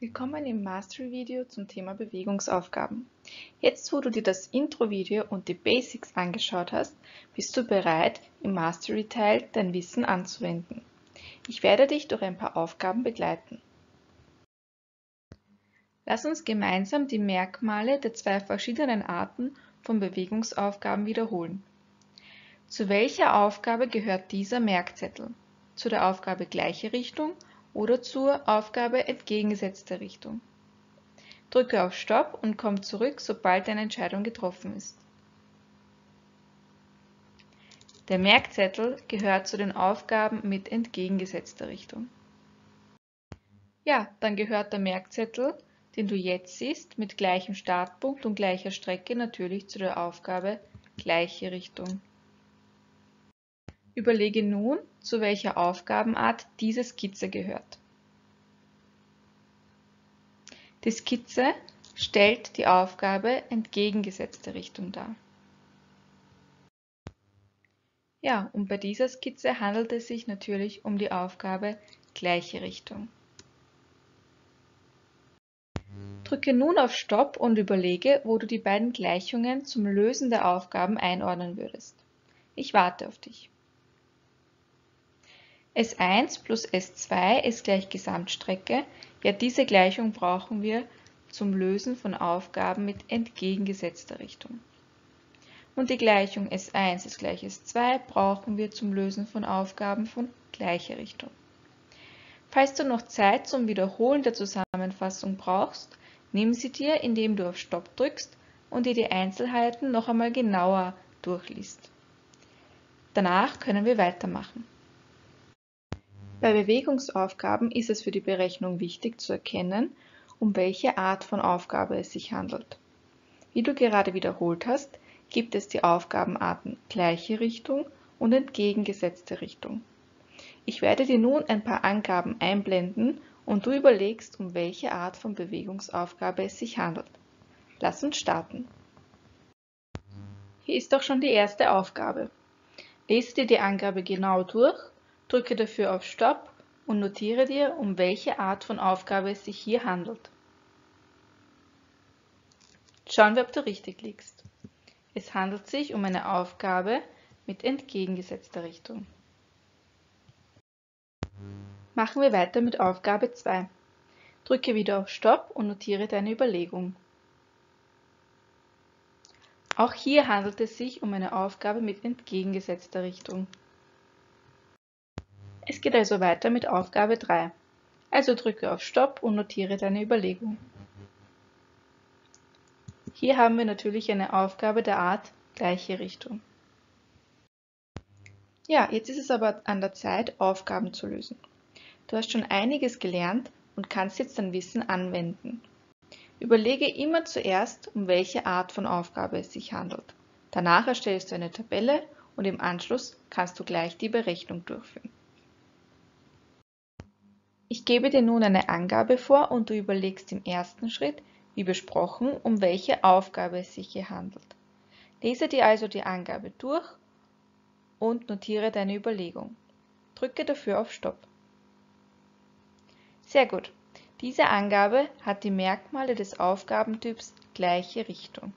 Willkommen im Mastery-Video zum Thema Bewegungsaufgaben. Jetzt, wo du dir das Intro-Video und die Basics angeschaut hast, bist du bereit, im Mastery-Teil dein Wissen anzuwenden. Ich werde dich durch ein paar Aufgaben begleiten. Lass uns gemeinsam die Merkmale der zwei verschiedenen Arten von Bewegungsaufgaben wiederholen. Zu welcher Aufgabe gehört dieser Merkzettel? Zu der Aufgabe gleiche Richtung oder zur Aufgabe entgegengesetzter Richtung. Drücke auf Stopp und komm zurück, sobald deine Entscheidung getroffen ist. Der Merkzettel gehört zu den Aufgaben mit entgegengesetzter Richtung. Ja, dann gehört der Merkzettel, den du jetzt siehst, mit gleichem Startpunkt und gleicher Strecke natürlich zu der Aufgabe gleiche Richtung. Überlege nun, zu welcher Aufgabenart diese Skizze gehört. Die Skizze stellt die Aufgabe entgegengesetzte Richtung dar. Ja, und bei dieser Skizze handelt es sich natürlich um die Aufgabe gleiche Richtung. Drücke nun auf Stopp und überlege, wo du die beiden Gleichungen zum Lösen der Aufgaben einordnen würdest. Ich warte auf dich. S1 plus S2 ist gleich Gesamtstrecke. Ja, diese Gleichung brauchen wir zum Lösen von Aufgaben mit entgegengesetzter Richtung. Und die Gleichung S1 ist gleich S2 brauchen wir zum Lösen von Aufgaben von gleicher Richtung. Falls du noch Zeit zum Wiederholen der Zusammenfassung brauchst, nimm sie dir, indem du auf Stopp drückst und dir die Einzelheiten noch einmal genauer durchliest. Danach können wir weitermachen. Bei Bewegungsaufgaben ist es für die Berechnung wichtig zu erkennen, um welche Art von Aufgabe es sich handelt. Wie du gerade wiederholt hast, gibt es die Aufgabenarten gleiche Richtung und entgegengesetzte Richtung. Ich werde dir nun ein paar Angaben einblenden und du überlegst, um welche Art von Bewegungsaufgabe es sich handelt. Lass uns starten. Hier ist auch schon die erste Aufgabe. Lese dir die Angabe genau durch Drücke dafür auf Stopp und notiere dir, um welche Art von Aufgabe es sich hier handelt. Schauen wir, ob du richtig liegst. Es handelt sich um eine Aufgabe mit entgegengesetzter Richtung. Machen wir weiter mit Aufgabe 2. Drücke wieder auf Stopp und notiere deine Überlegung. Auch hier handelt es sich um eine Aufgabe mit entgegengesetzter Richtung. Es geht also weiter mit Aufgabe 3. Also drücke auf Stopp und notiere deine Überlegung. Hier haben wir natürlich eine Aufgabe der Art gleiche Richtung. Ja, jetzt ist es aber an der Zeit, Aufgaben zu lösen. Du hast schon einiges gelernt und kannst jetzt dein Wissen anwenden. Überlege immer zuerst, um welche Art von Aufgabe es sich handelt. Danach erstellst du eine Tabelle und im Anschluss kannst du gleich die Berechnung durchführen. Ich gebe dir nun eine Angabe vor und du überlegst im ersten Schritt, wie besprochen, um welche Aufgabe es sich hier handelt. Lese dir also die Angabe durch und notiere deine Überlegung. Drücke dafür auf Stopp. Sehr gut. Diese Angabe hat die Merkmale des Aufgabentyps gleiche Richtung.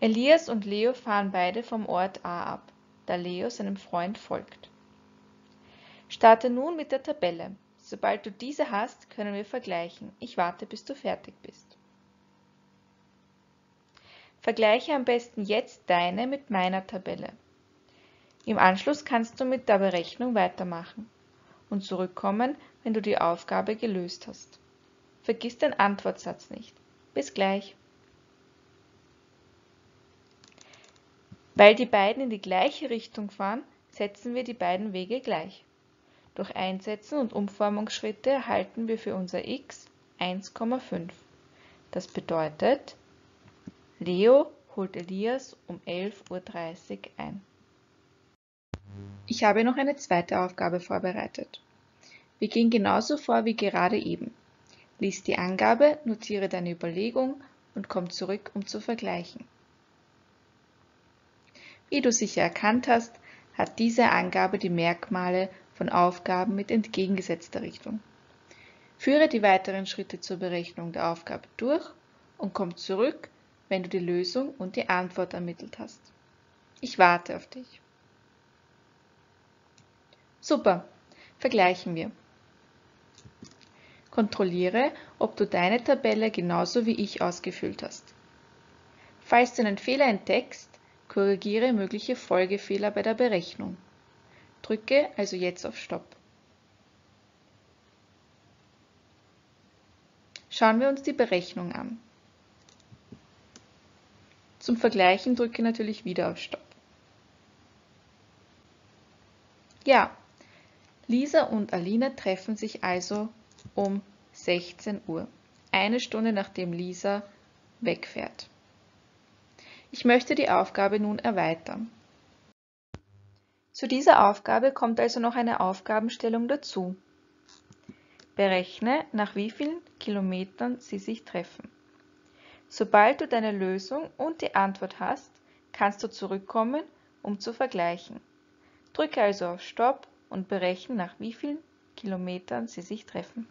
Elias und Leo fahren beide vom Ort A ab, da Leo seinem Freund folgt. Starte nun mit der Tabelle. Sobald du diese hast, können wir vergleichen. Ich warte, bis du fertig bist. Vergleiche am besten jetzt deine mit meiner Tabelle. Im Anschluss kannst du mit der Berechnung weitermachen und zurückkommen, wenn du die Aufgabe gelöst hast. Vergiss den Antwortsatz nicht. Bis gleich. Weil die beiden in die gleiche Richtung fahren, setzen wir die beiden Wege gleich. Durch Einsetzen und Umformungsschritte erhalten wir für unser x 1,5. Das bedeutet, Leo holt Elias um 11.30 Uhr ein. Ich habe noch eine zweite Aufgabe vorbereitet. Wir gehen genauso vor wie gerade eben. Lies die Angabe, notiere deine Überlegung und komm zurück, um zu vergleichen. Wie du sicher erkannt hast, hat diese Angabe die Merkmale von Aufgaben mit entgegengesetzter Richtung. Führe die weiteren Schritte zur Berechnung der Aufgabe durch und komm zurück, wenn du die Lösung und die Antwort ermittelt hast. Ich warte auf dich. Super, vergleichen wir. Kontrolliere, ob du deine Tabelle genauso wie ich ausgefüllt hast. Falls du einen Fehler entdeckst, korrigiere mögliche Folgefehler bei der Berechnung. Drücke also jetzt auf Stopp. Schauen wir uns die Berechnung an. Zum Vergleichen drücke natürlich wieder auf Stopp. Ja, Lisa und Alina treffen sich also um 16 Uhr, eine Stunde nachdem Lisa wegfährt. Ich möchte die Aufgabe nun erweitern. Zu dieser Aufgabe kommt also noch eine Aufgabenstellung dazu. Berechne, nach wie vielen Kilometern sie sich treffen. Sobald du deine Lösung und die Antwort hast, kannst du zurückkommen, um zu vergleichen. Drücke also auf Stopp und berechne, nach wie vielen Kilometern sie sich treffen.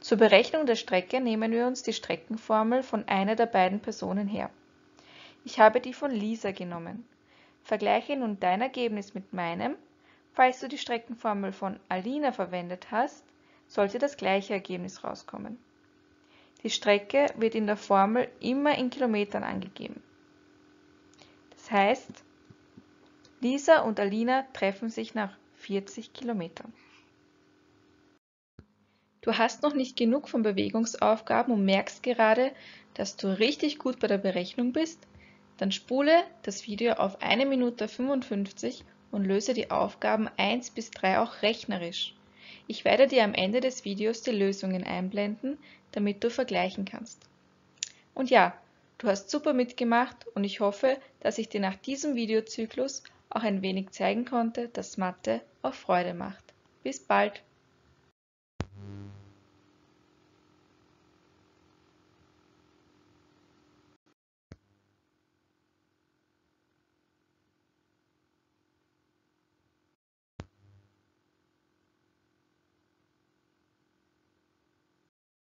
Zur Berechnung der Strecke nehmen wir uns die Streckenformel von einer der beiden Personen her. Ich habe die von Lisa genommen. Vergleiche nun dein Ergebnis mit meinem. Falls du die Streckenformel von Alina verwendet hast, sollte das gleiche Ergebnis rauskommen. Die Strecke wird in der Formel immer in Kilometern angegeben. Das heißt, Lisa und Alina treffen sich nach 40 Kilometern. Du hast noch nicht genug von Bewegungsaufgaben und merkst gerade, dass du richtig gut bei der Berechnung bist? Dann spule das Video auf 1 Minute 55 und löse die Aufgaben 1 bis 3 auch rechnerisch. Ich werde dir am Ende des Videos die Lösungen einblenden, damit du vergleichen kannst. Und ja, du hast super mitgemacht und ich hoffe, dass ich dir nach diesem Videozyklus auch ein wenig zeigen konnte, dass Mathe auch Freude macht. Bis bald!